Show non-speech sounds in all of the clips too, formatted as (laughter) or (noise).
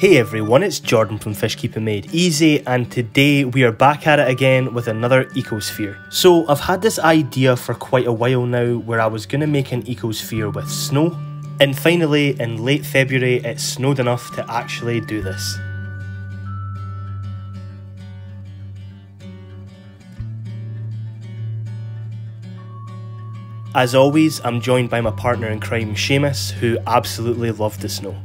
Hey everyone, it's Jordan from Fish Keeping Made Easy, and today we are back at it again with another ecosphere. So, I've had this idea for quite a while now where I was going to make an ecosphere with snow, and finally, in late February, it snowed enough to actually do this. As always, I'm joined by my partner in crime, Seamus, who absolutely loved the snow.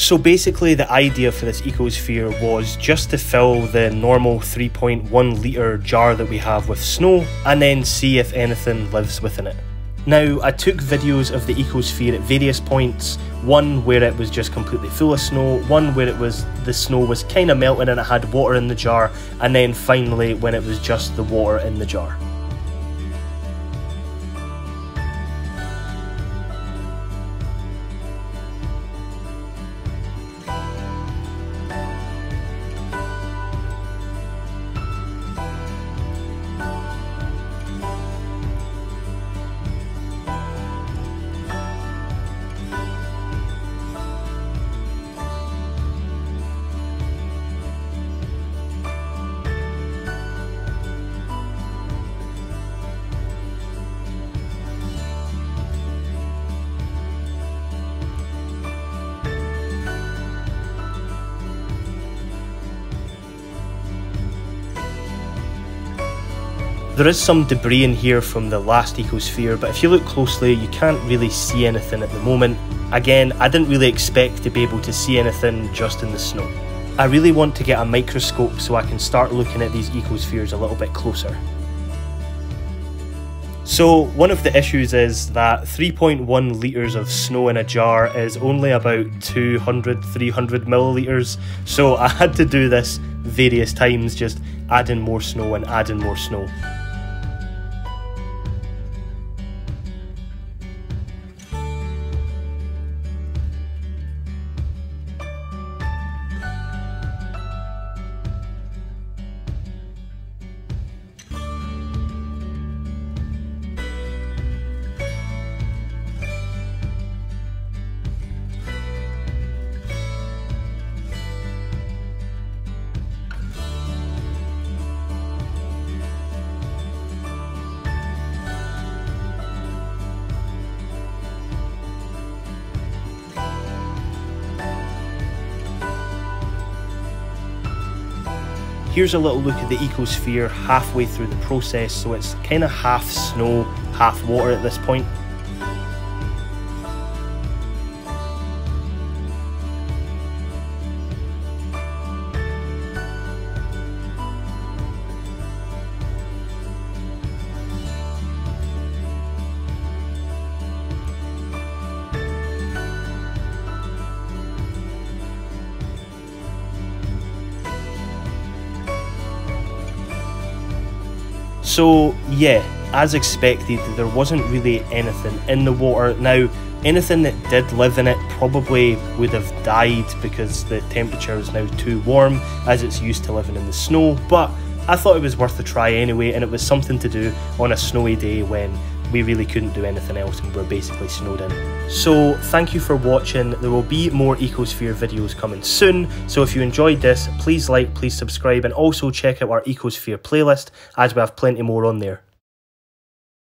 So basically, the idea for this ecosphere was just to fill the normal 3.1 litre jar that we have with snow and then see if anything lives within it. Now, I took videos of the ecosphere at various points, one where it was just completely full of snow, one where it was the snow was kind of melting and it had water in the jar, and then finally when it was just the water in the jar. There is some debris in here from the last ecosphere, but if you look closely, you can't really see anything at the moment. Again, I didn't really expect to be able to see anything just in the snow. I really want to get a microscope so I can start looking at these ecospheres a little bit closer. So, one of the issues is that 3.1 litres of snow in a jar is only about 200 300 millilitres, so (laughs) I had to do this various times, just adding more snow and adding more snow. Here's a little look at the ecosphere halfway through the process, so it's kind of half snow, half water at this point. So, yeah, as expected, there wasn't really anything in the water. Now, anything that did live in it probably would have died because the temperature is now too warm as it's used to living in the snow, but I thought it was worth a try anyway, and it was something to do on a snowy day when we really couldn't do anything else and we're basically snowed in. So thank you for watching. There will be more Ecosphere videos coming soon. So if you enjoyed this, please like, please subscribe and also check out our Ecosphere playlist as we have plenty more on there.